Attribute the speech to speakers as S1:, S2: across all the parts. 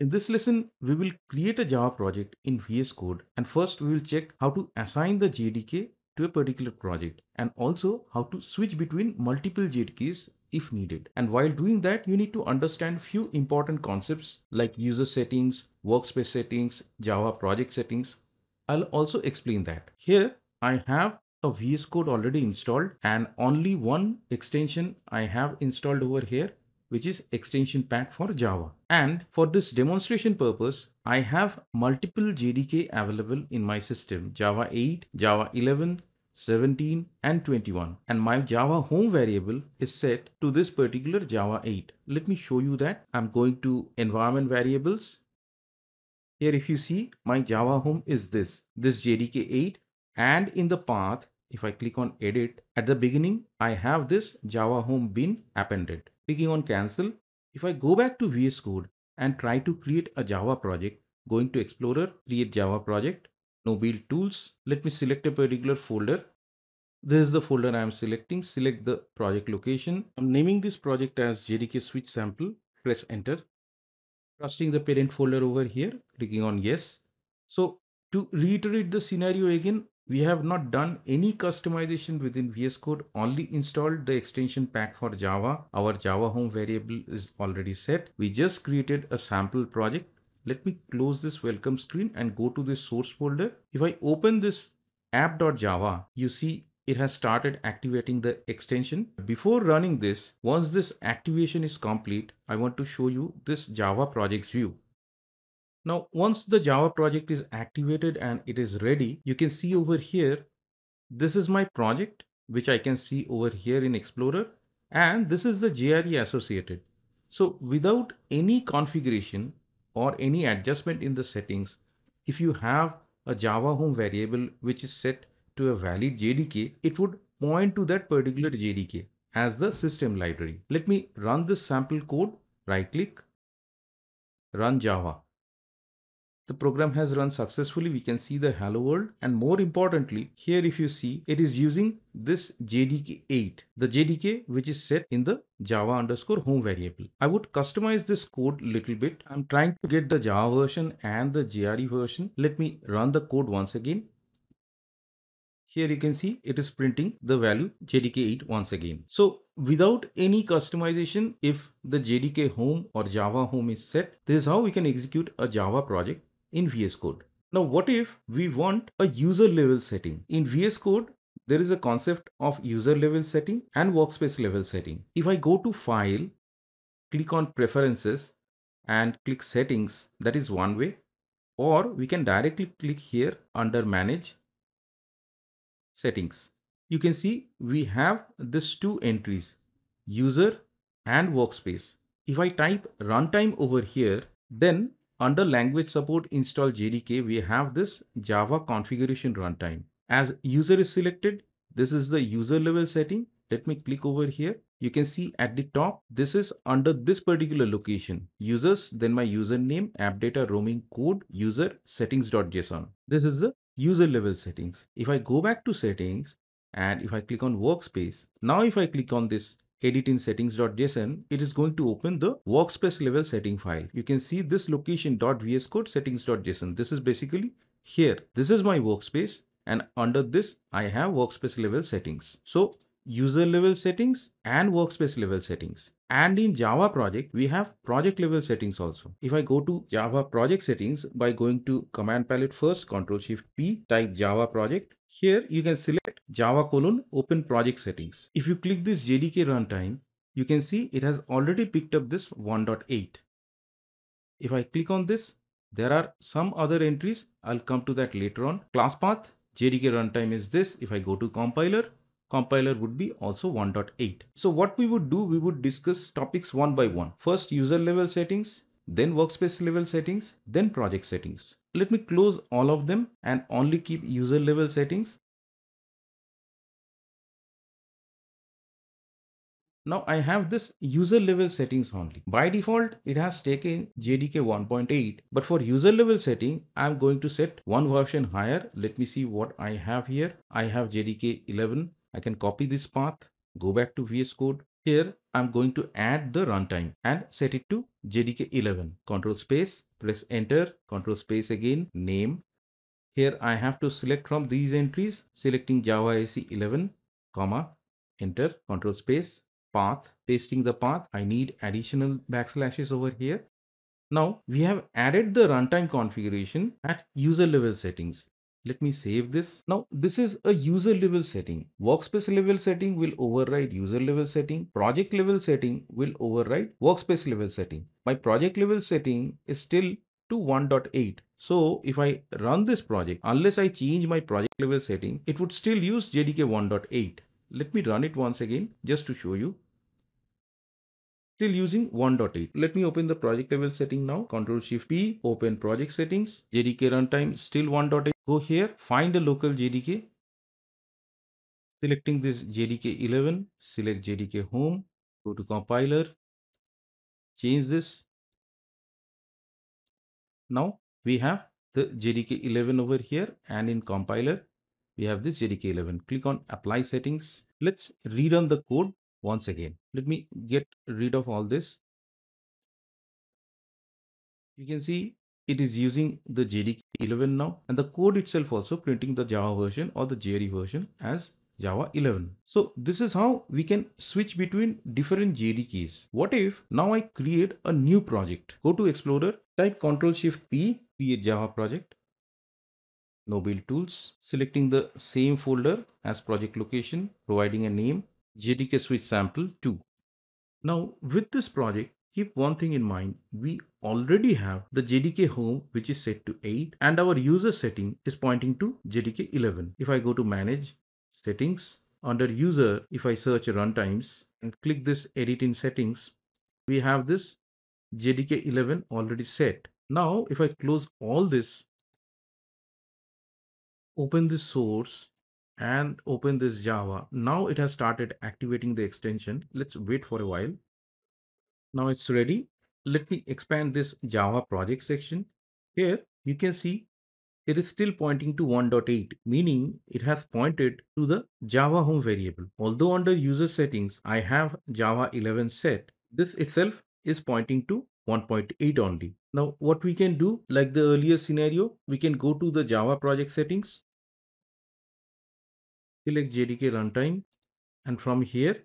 S1: In this lesson, we will create a Java project in VS Code and first we will check how to assign the JDK to a particular project and also how to switch between multiple JDKs if needed. And while doing that, you need to understand few important concepts like user settings, workspace settings, Java project settings. I'll also explain that. Here, I have a VS Code already installed and only one extension I have installed over here which is extension pack for Java. And for this demonstration purpose, I have multiple JDK available in my system, Java 8, Java 11, 17 and 21 and my Java home variable is set to this particular Java 8. Let me show you that. I'm going to environment variables. Here if you see my Java home is this, this JDK 8 and in the path if I click on edit at the beginning I have this Java home bin appended. Clicking on cancel. If I go back to VS Code and try to create a Java project, going to Explorer, create Java project, no build tools. Let me select a particular folder. This is the folder I am selecting. Select the project location. I'm naming this project as JDK switch sample. Press enter. Trusting the parent folder over here, clicking on yes. So to reiterate the scenario again, we have not done any customization within VS Code, only installed the extension pack for Java. Our Java home variable is already set. We just created a sample project. Let me close this welcome screen and go to this source folder. If I open this app.java, you see it has started activating the extension. Before running this, once this activation is complete, I want to show you this Java projects view. Now, once the Java project is activated and it is ready, you can see over here, this is my project, which I can see over here in Explorer. And this is the JRE associated. So without any configuration or any adjustment in the settings, if you have a Java home variable which is set to a valid JDK, it would point to that particular JDK as the system library. Let me run this sample code, right click, run Java. The program has run successfully. We can see the hello world. And more importantly, here if you see, it is using this JDK 8, the JDK which is set in the Java underscore home variable. I would customize this code little bit. I'm trying to get the Java version and the JRE version. Let me run the code once again. Here you can see it is printing the value JDK8 once again. So without any customization, if the JDK home or Java home is set, this is how we can execute a Java project in VS Code. Now, what if we want a user level setting? In VS Code, there is a concept of user level setting and workspace level setting. If I go to file, click on preferences and click settings, that is one way. Or we can directly click here under manage settings. You can see we have these two entries, user and workspace. If I type runtime over here, then under language support install JDK, we have this Java configuration runtime. As user is selected, this is the user level setting. Let me click over here. You can see at the top, this is under this particular location, users, then my username, app data roaming code, user settings.json. This is the user level settings. If I go back to settings and if I click on workspace, now if I click on this edit in settings.json, it is going to open the workspace level setting file. You can see this location code settings.json. This is basically here. This is my workspace and under this I have workspace level settings. So user level settings and workspace level settings. And in Java project, we have project level settings also. If I go to Java project settings by going to command palette first, control shift P, type Java project. Here you can select Java colon open project settings. If you click this JDK runtime, you can see it has already picked up this 1.8. If I click on this, there are some other entries. I'll come to that later on. Class path, JDK runtime is this. If I go to compiler, compiler would be also 1.8. So what we would do, we would discuss topics one by one. First user level settings, then workspace level settings, then project settings. Let me close all of them and only keep user level settings. Now I have this user level settings only. By default, it has taken JDK 1.8, but for user level setting, I'm going to set one version higher. Let me see what I have here. I have JDK 11 I can copy this path, go back to VS Code, Here I'm going to add the runtime and set it to JDK 11. Control space, press enter, control space again, name. Here I have to select from these entries, selecting Java SE 11, comma, enter, control space, path, pasting the path. I need additional backslashes over here. Now we have added the runtime configuration at user level settings. Let me save this. Now this is a user level setting. Workspace level setting will override user level setting. Project level setting will override workspace level setting. My project level setting is still to 1.8. So if I run this project, unless I change my project level setting, it would still use JDK 1.8. Let me run it once again just to show you still using 1.8. Let me open the project level setting now. Control Shift P, open project settings. JDK runtime still 1.8. Go here, find the local JDK. Selecting this JDK 11, select JDK home, go to compiler, change this. Now we have the JDK 11 over here and in compiler, we have this JDK 11. Click on apply settings. Let's rerun the code once again. Let me get rid of all this. You can see it is using the JDK 11 now and the code itself also printing the Java version or the JRE version as Java 11. So this is how we can switch between different JDKs. What if now I create a new project? Go to Explorer, type Ctrl Shift P, create Java project. No build tools, selecting the same folder as project location, providing a name JDK switch sample 2. Now with this project, keep one thing in mind. We already have the JDK home which is set to 8 and our user setting is pointing to JDK 11. If I go to manage settings under user, if I search runtimes and click this edit in settings, we have this JDK 11 already set. Now if I close all this, open this source and open this Java. Now it has started activating the extension. Let's wait for a while. Now it's ready. Let me expand this Java project section. Here you can see it is still pointing to 1.8, meaning it has pointed to the Java home variable. Although under user settings, I have Java 11 set, this itself is pointing to 1.8 only. Now what we can do, like the earlier scenario, we can go to the Java project settings, select JDK runtime and from here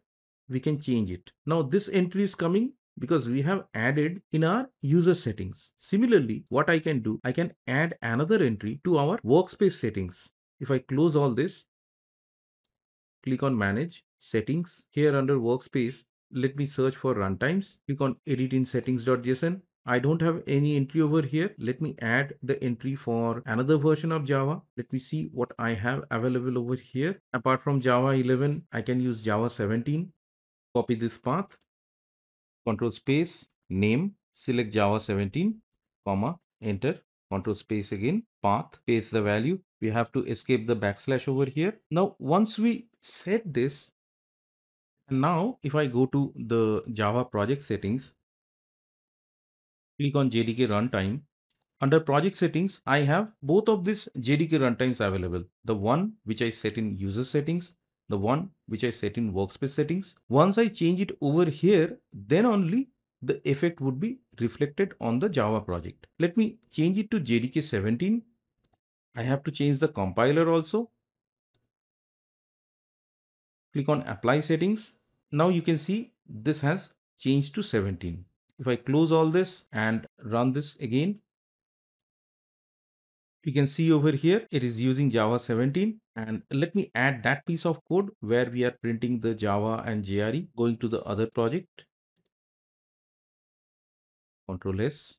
S1: we can change it. Now this entry is coming because we have added in our user settings. Similarly, what I can do, I can add another entry to our workspace settings. If I close all this, click on manage settings here under workspace, let me search for runtimes, click on edit in settings.json I don't have any entry over here. Let me add the entry for another version of Java. Let me see what I have available over here. Apart from Java 11, I can use Java 17. Copy this path, control space, name, select Java 17, comma, enter, control space again, path, paste the value. We have to escape the backslash over here. Now, once we set this, and now if I go to the Java project settings, click on JDK runtime. Under project settings, I have both of these JDK runtimes available. The one which I set in user settings, the one which I set in workspace settings. Once I change it over here, then only the effect would be reflected on the Java project. Let me change it to JDK 17. I have to change the compiler also. Click on apply settings. Now you can see this has changed to 17. If I close all this and run this again, you can see over here, it is using Java 17. And let me add that piece of code where we are printing the Java and JRE going to the other project. Control S.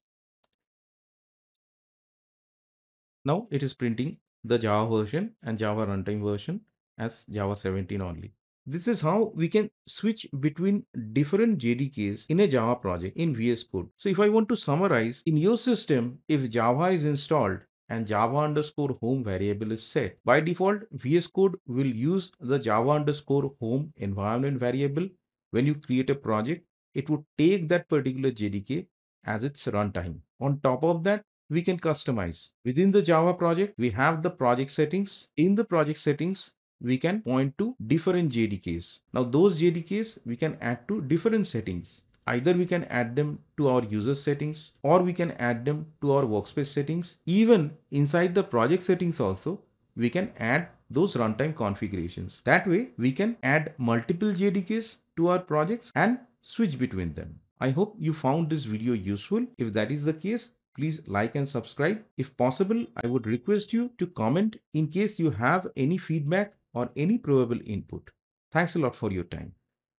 S1: Now it is printing the Java version and Java runtime version as Java 17 only. This is how we can switch between different JDKs in a Java project in VS Code. So if I want to summarize, in your system, if Java is installed and Java underscore home variable is set, by default, VS Code will use the Java underscore home environment variable. When you create a project, it would take that particular JDK as its runtime. On top of that, we can customize. Within the Java project, we have the project settings. In the project settings, we can point to different JDKs. Now those JDKs we can add to different settings. Either we can add them to our user settings or we can add them to our workspace settings. Even inside the project settings also, we can add those runtime configurations. That way we can add multiple JDKs to our projects and switch between them. I hope you found this video useful. If that is the case, please like and subscribe. If possible, I would request you to comment in case you have any feedback or any probable input. Thanks a lot for your time.